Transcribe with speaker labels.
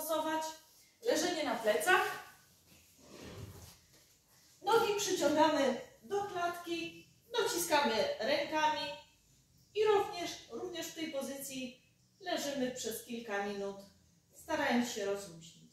Speaker 1: stosować. Leżenie na plecach. Nogi przyciągamy do klatki, dociskamy rękami i również, również w tej pozycji leżymy przez kilka minut, starając się rozluźnić.